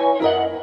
for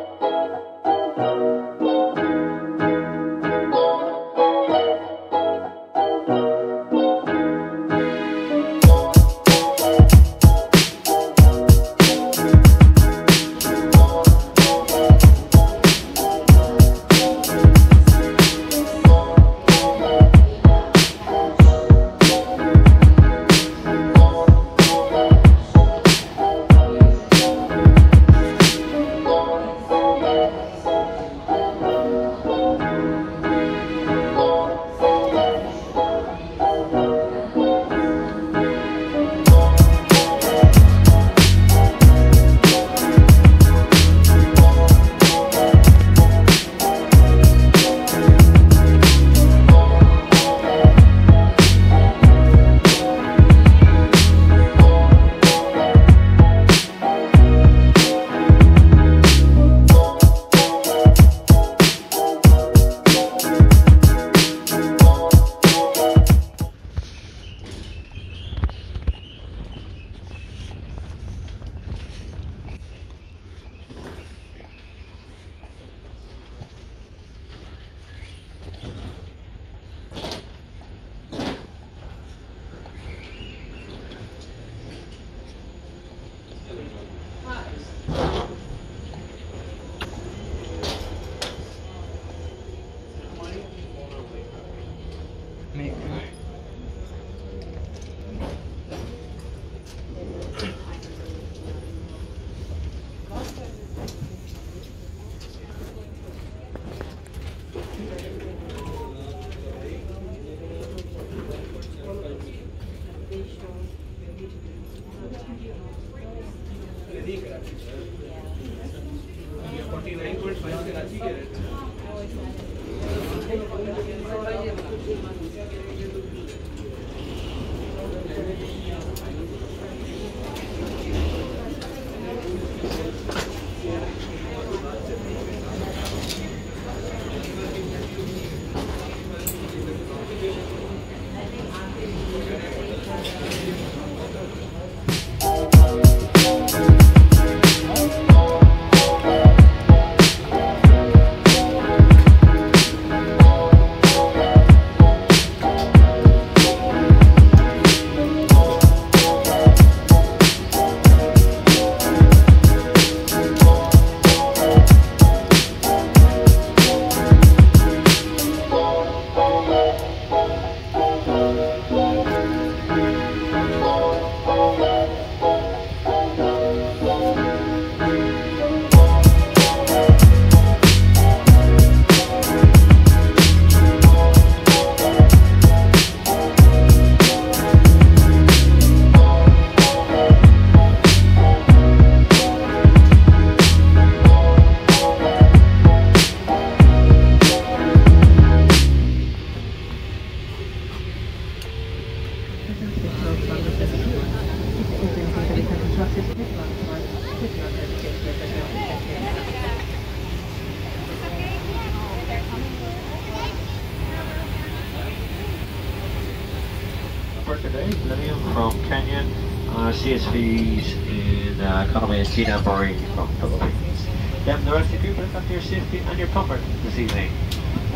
Gina Murray from Philippines. Then the rest of you, look after your safety and your comfort this evening.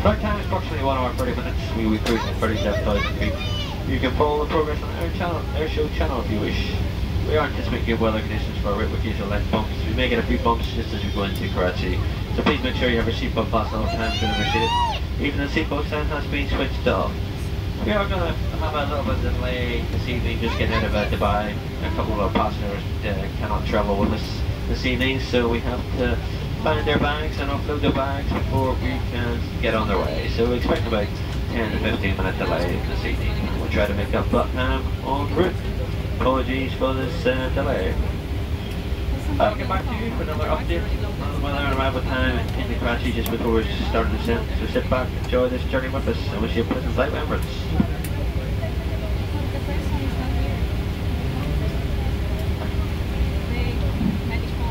Flight time is approximately 1 hour 30 minutes. We will cruise at 37,000 feet. You can follow the progress on our channel, Airshow channel if you wish. We are anticipating good weather conditions for our occasional light bumps. We may get a few bumps just as we go into Karachi. So please make sure you have your seatbelt fastened all the time to negotiate. Even the seatbelt sign has been switched off. We are going to have a little bit of delay this evening, just getting out of uh, Dubai. A couple of our passengers uh, cannot travel with us this evening, so we have to find their bags and offload their bags before we can get on their way. So we expect about 10 to 15 minute delay this evening. We'll try to make up that time en route. Apologies for this uh, delay. I'll get back to you for another update on when our arrival time in Karachi just before we start the descent. So sit back, enjoy this journey with us, and wish you a pleasant flight Emirates.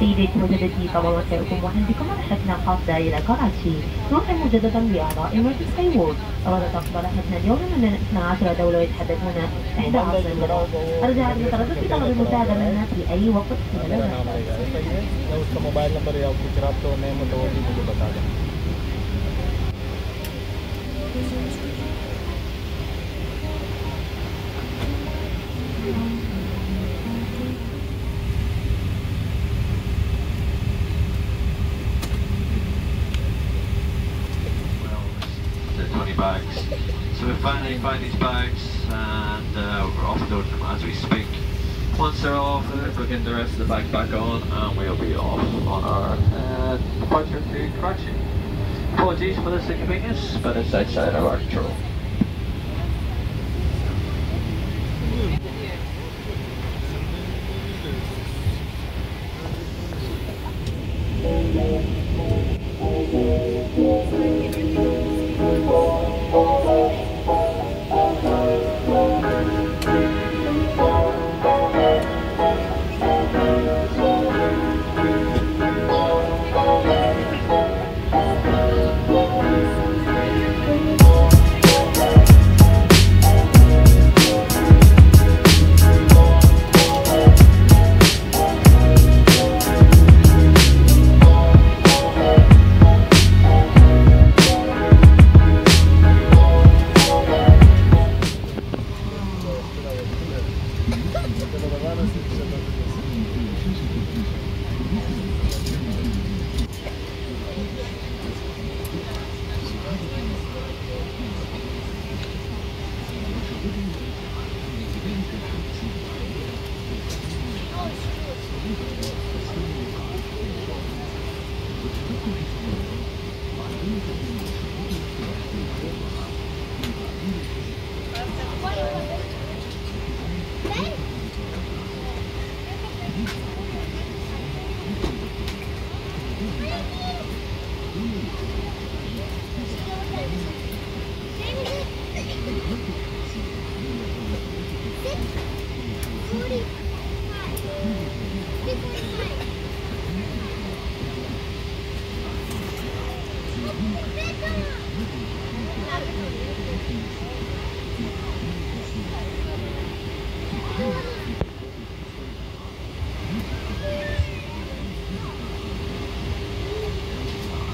سيداتي وسادتي طاب مساءكم Wahla بكم على رحلتنا الخاصة إلى كراتشي نرحب مجددا بأعضاء إمرجنسي وورد أراد تقبل رحلتنا اليوم من 12 دولة يتحدثون 11 لغة أرجع المتردد في طلب المساعدة منا في أي वक्त अगर नाम रहेगा ऐसा ही है या उसका मोबाइल नंबर या गुजरात तो नहीं मुतवली मुझे बता दें Well, Finally find these bags and uh, we're offloading them as we speak. Once they're off, we'll get the rest of the bags back on and we'll be off on our uh, departure to Karachi. Apologies for this inconvenience, but it's outside of our control.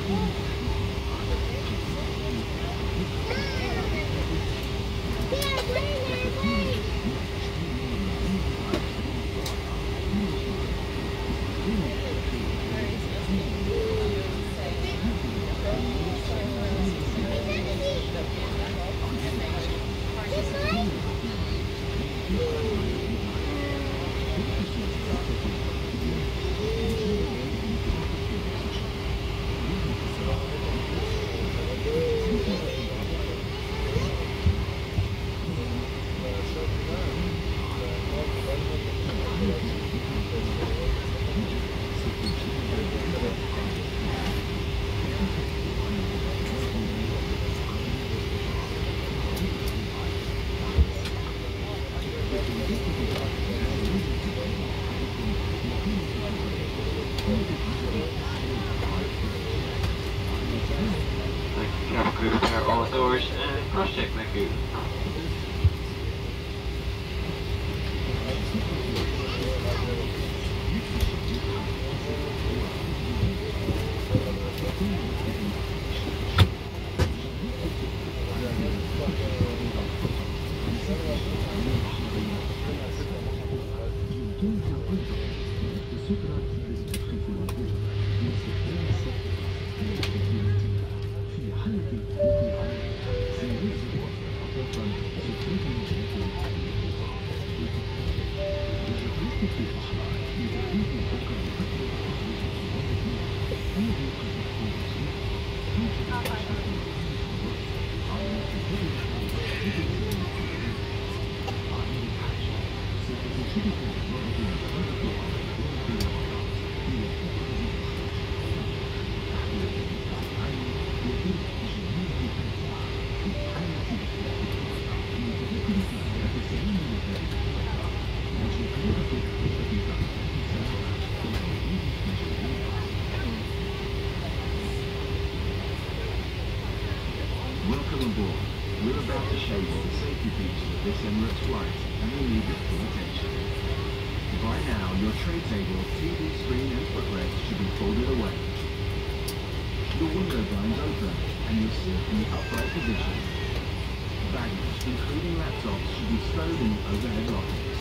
Thank 예. 음. We're about to show you the safety features of this Emirates flight and we need your full attention. By now, your tray table, TV screen and footrest should be folded away. Your window blinds open and your seat in the upright position. Baggage, including laptops, should be stowed in overhead lockers.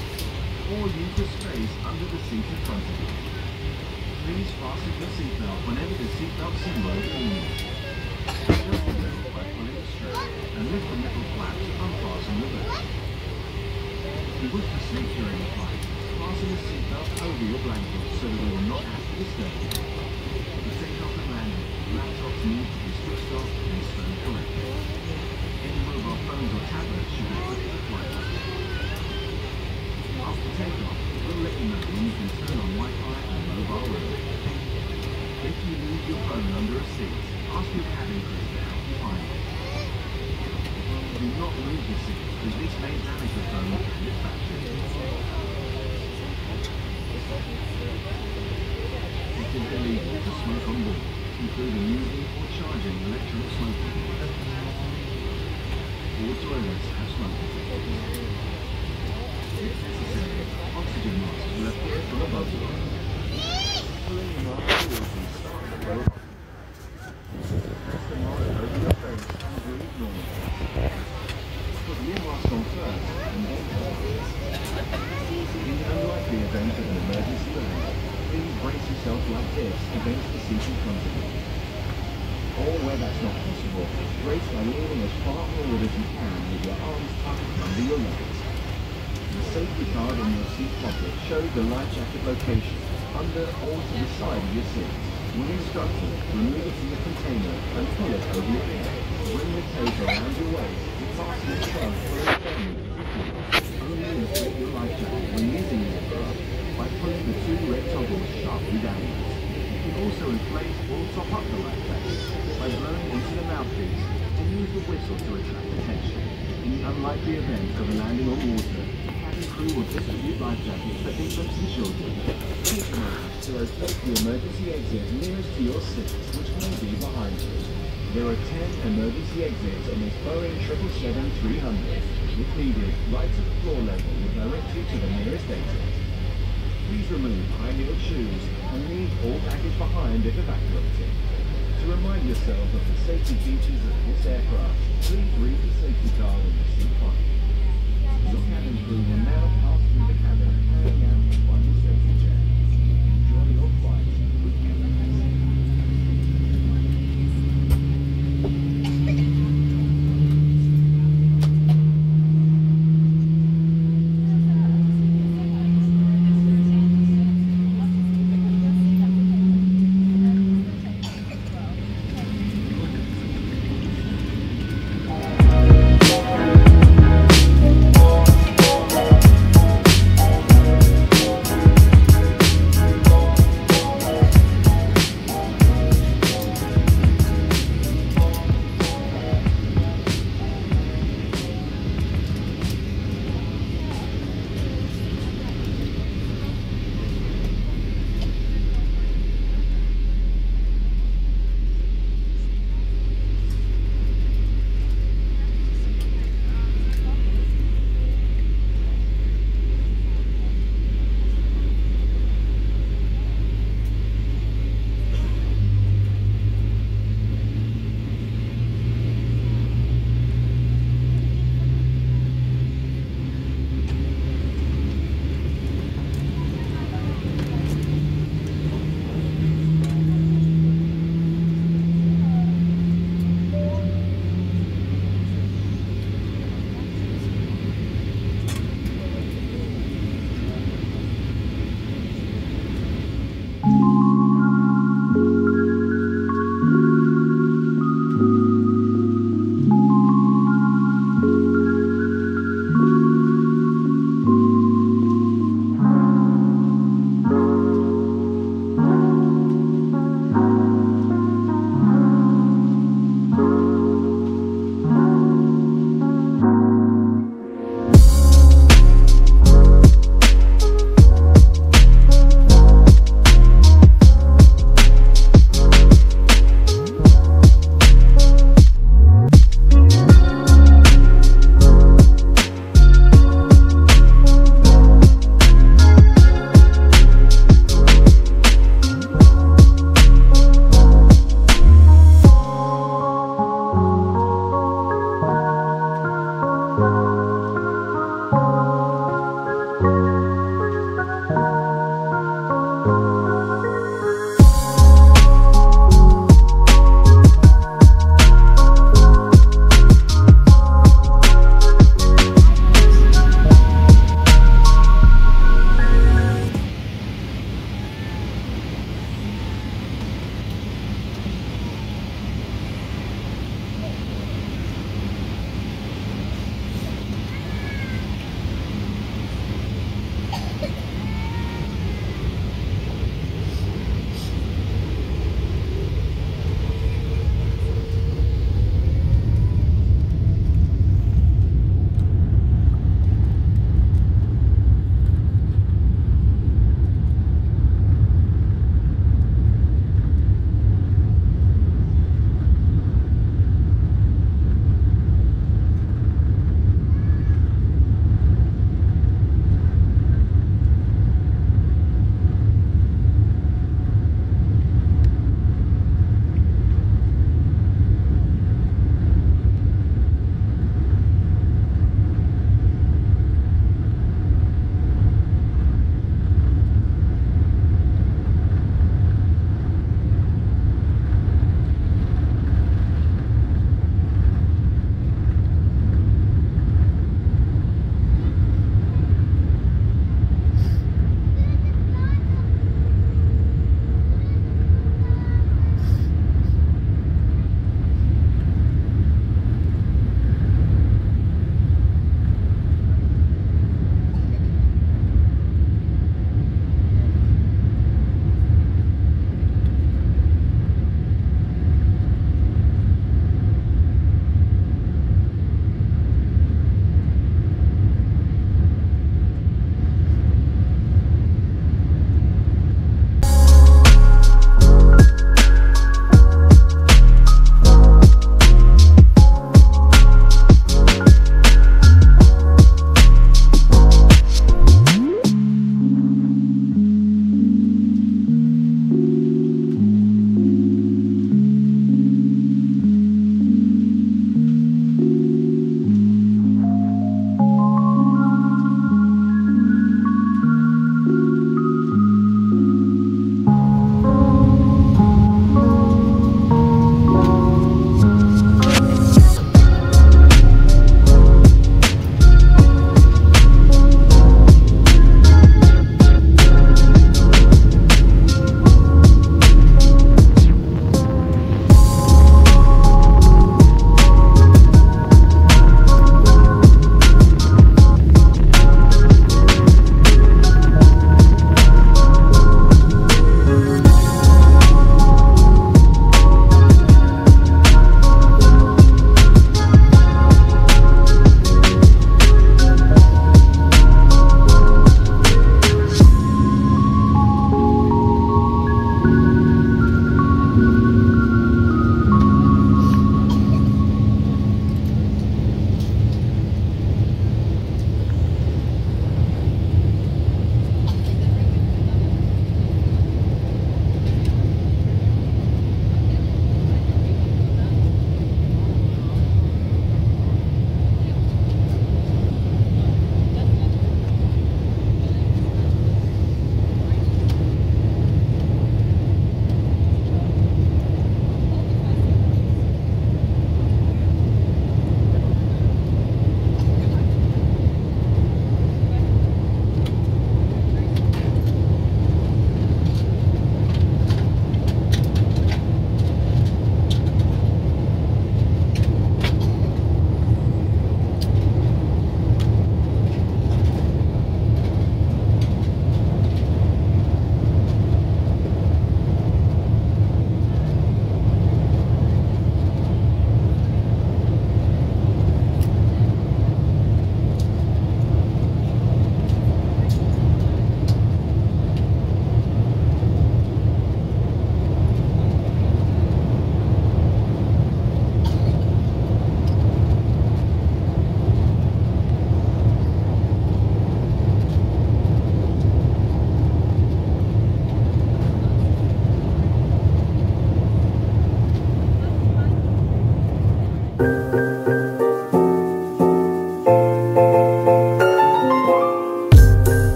Or use the space under the seat in front of you. Please fasten your seatbelt whenever the seatbelt symbol is moving. Adjust the belt by pulling the strap and the metal flap to unfasten the. If you wish to during the flight, fasten the seatbelt over your blanket so that we will not have to disturb you. For takeoff and landing, laptops need to be switched off and stowed correctly. Any mobile phones or tablets should be put in the flight. After takeoff, we'll let you know when you can turn on Wi-Fi and mobile roaming. If you leave your phone under a seat, ask your cabin crew to help you find it. Do not the seat, as this may damage the phone. It is illegal to smoke on board, including using or charging electronic smoking. All toilets have detectors. If necessary, oxygen masks will appear from above you. Pulling the mask towards you, start the blow up. Press the mask over your face and breathe normally. Put your mask on first and then off. In the unlikely event of an emergency landing, please brace yourself like this against the seat in front of you. Or where that's not possible, brace by leaning as far forward as you can with your arms tucked under your legs. The safety card in your seat pocket shows the life jacket location under or to the side of your seat. When instructed, remove it from the container and pull it over your head. Bring the tape around your waist and fasten it close very firmly to the seat. Only inflate your life jacket when using the aircraft by pulling the two red toggles sharply downwards. You can also inflate or top up the life jacket by blowing into the mouthpiece and use the whistle to attract attention. In the unlikely event of a landing on water, cabin crew will distribute life jackets for infants and children. Take note to locate the emergency exit nearest to your seat, which may be behind you. There are 10 emergency exits on this Boeing 777-300. If needed, right to the floor level will direct you to the nearest exit. Please remove high-heeled shoes and leave all baggage behind if evacuated. To remind yourself of the safety features of this aircraft, please read the safety card on the seat pocket. Your cabin crew will now pass through the cabin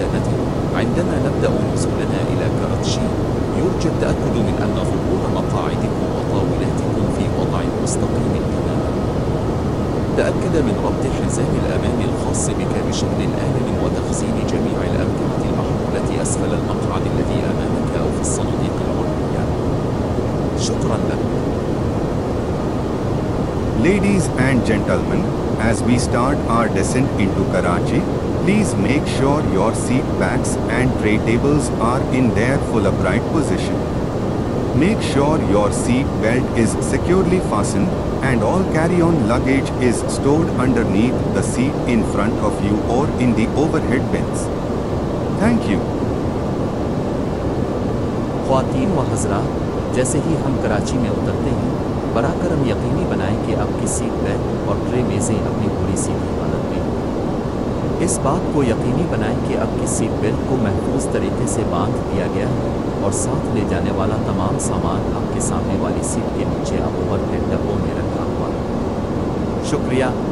وسادتي عندما نبدأ نزولنا إلى كراتشي يرجى التأكد من أن ظهور مقاعدكم وطاولاتكم في وضع مستقيم تماما. تأكد من ربط حزام الأمان الخاص بك بشكل آمن وتخزين جميع الأمتعة المحمولة أسفل المقعد الذي أمامك أو في الصناديق العلوية شكرا لك. Ladies and gentlemen, as we start our descent into Karachi, please make sure your seat backs and tray tables are in their full upright position. Make sure your seat belt is securely fastened and all carry-on luggage is stored underneath the seat in front of you or in the overhead bins. Thank you. ख्वातीन व हजरात जैसे ही हम कराची में उतरते हैं बराकरम यकीनी बनाएं कि आपकी सीट बेल्ट और ट्रे मेज़ें अपनी पूरी सीधी हालत में اس بات کو یقینی بنائیں کہ اب کی سیٹ بیلٹ کو محفوظ طریقے سے باندھ دیا گیا ہے اور ساتھ لے جانے والا تمام سامان آپ کے سامنے والی سیٹ کے نیچے آپ اوور ہیڈ ڈبوں میں رکھا ہوا ہے۔ شکریہ۔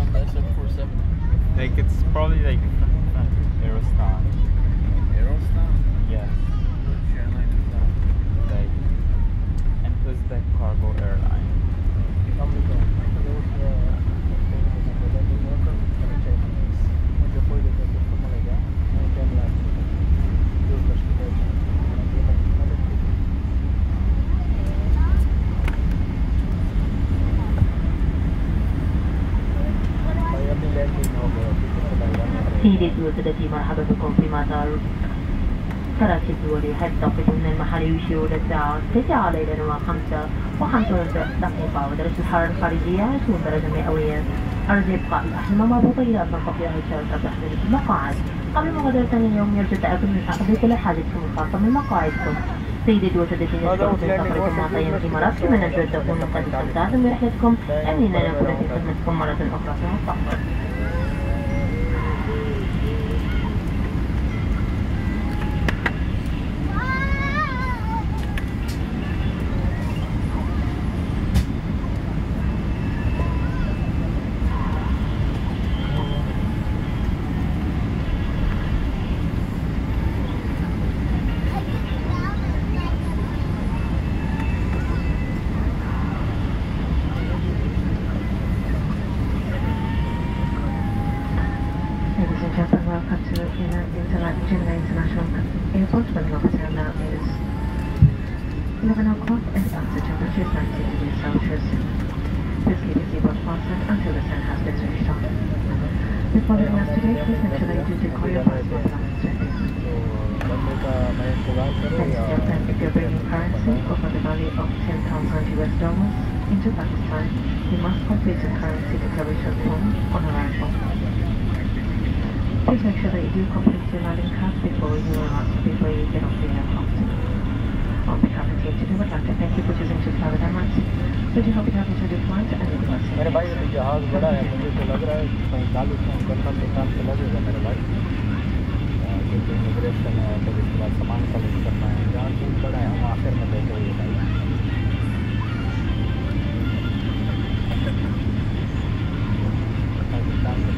on that 747? Like it's probably like Aerostar. Aerostar? Yes. Which airline is that? Like, and plus the cargo airline. سادتي مرحبا بكم في مطار كراتي الدولي. هل تعتقدون أن المحل يشير إلى الساعة 9 ليلا وخمسة وخمسون دقيقة. ودرجة الحرارة الخارجية 20 درجة مئوية. أرجو إبقاء مربوطة إلى منطقة فيها الشارع تحديد المقاعد. قبل مغادرة اليوم يرجى التأكد من حفظ كل حاجتكم الخاصة من مقاعدكم. سيدتي وسادتي نشكركم في سفركم مع طيب الإمارات كما نرجو أن تكونوا قد استمتعتم برحلتكم. أمنين أن نكون في خدمتكم مرة أخرى. في المستقبل میرے بھائی جہاز بڑا ہے، مجھے تو لگ رہا ہے کہیں کرنا دکان لگے گا میرے بھائی۔ کیونکہ امیگریشن ہے، پھر اس کے بعد سامان کلیکٹ کرنا ہے۔ جہاز بھی بڑا ہے، ہم آخر میں بھائی۔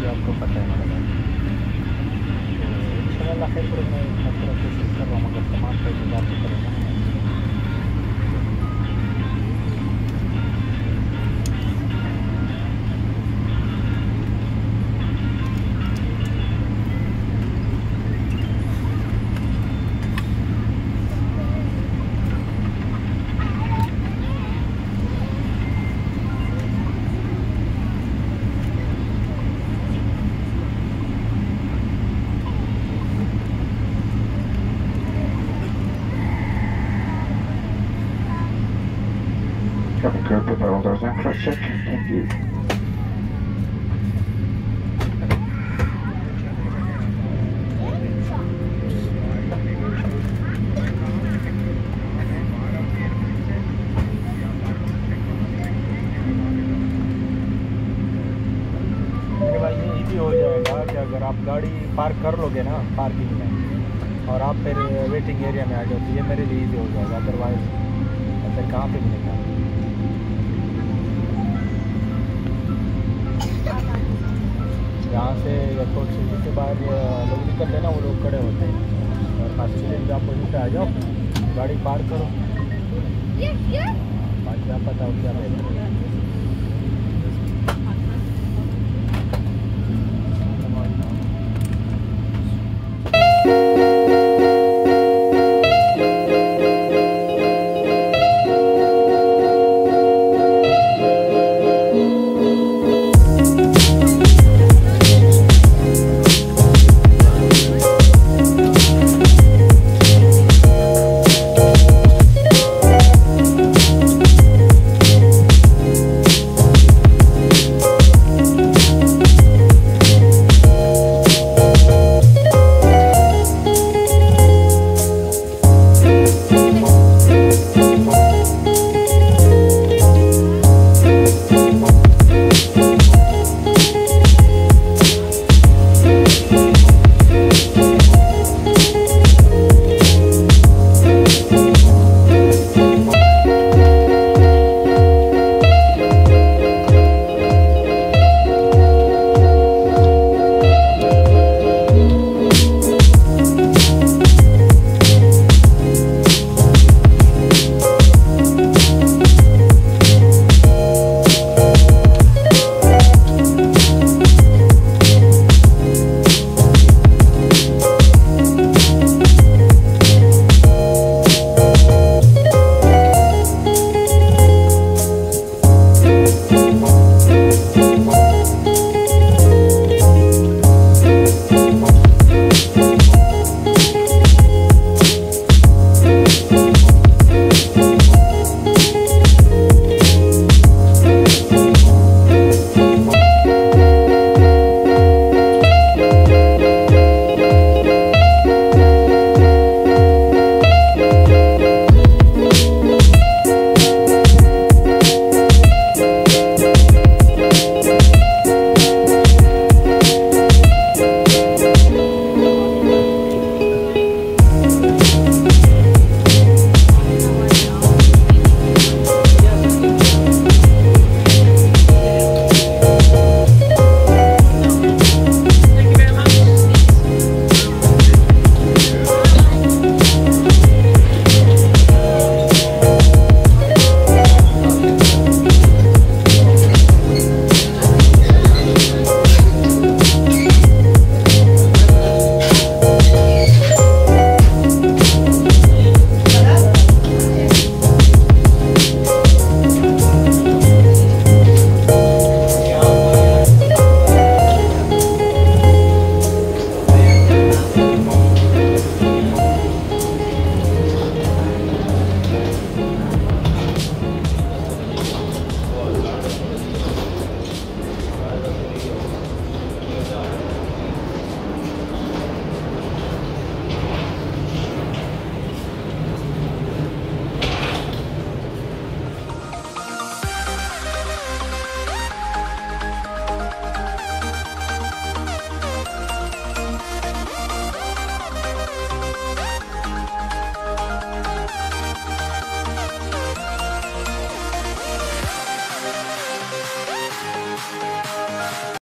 آپ کو پتہ ہے میرے بھائی۔ ان شاء اللہ خیر میں اس طرح کوشش کر رہا ہوں سامان کا انتظار کروں گا۔ for section. Thank you. ہو جائے گا کہ اگر آپ گاڑی پارک کر لو گے نا پارکنگ میں اور آپ پھر ویٹنگ ایریا میں آ جاؤ تو یہ میرے لیے ایزی ہو جائے گا निकल लेना वो लोग खड़े होते हैं और हॉस्पिटल पे आप